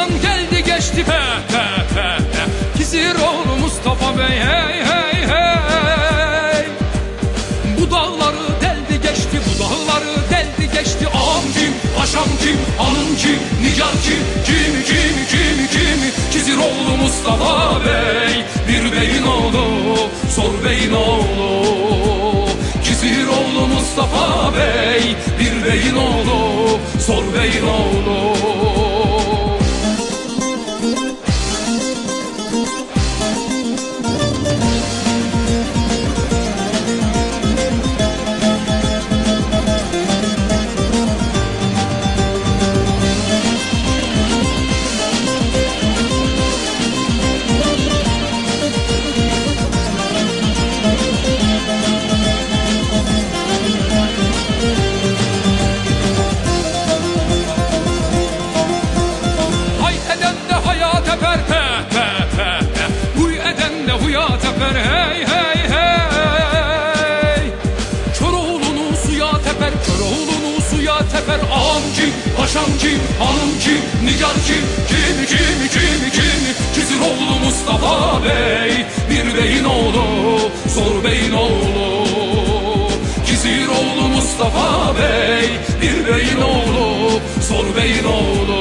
Osman geldi geçti he he he he Kizir oğlu Mustafa Bey hey hey hey. Bu dağları deldi geçti bu dağları deldi geçti. Ağam kim, paşam kim, alın kim, nigar kim, kimi kimi kimi kimi Kizir oğlu Mustafa Bey bir beyin oğlu sor beyin oğlu. Kizir oğlu Mustafa Bey bir beyin oğlu sor beyin oğlu. Paşam kim, hanım kim, nigar kim Kimi kimi kimi kimi Kiziroğlu Mustafa Bey Bir beyin oğlu, zor beyin oğlu. Kiziroğlu Mustafa Bey Bir beyin oğlu, zor beyin oğlu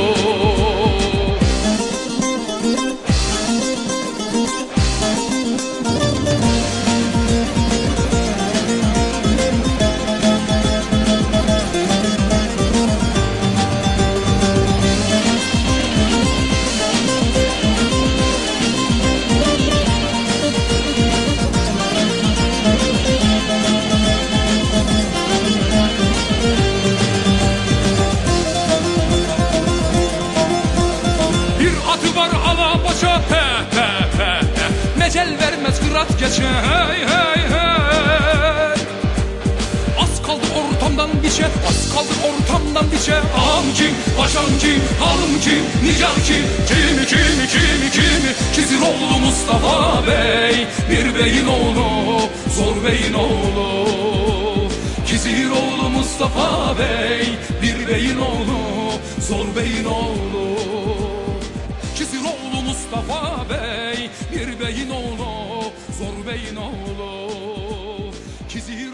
başa he he he he. Mecel vermez kırat geçe hey hey hey. Az kaldı ortamdan biçe Az kaldı ortamdan biçe Ağam kim, paşam kim, hanım kim, nigar kim? Kimi kimi kimi kimi Kiziroğlu Mustafa Bey. Bir beyin oğlu, zor beyin oğlu. Kiziroğlu Mustafa Bey. Bir beyin oğlu, zor beyin oğlu Mustafa Bey Bir beyin oğlu, zor beyin oğlu. Kizir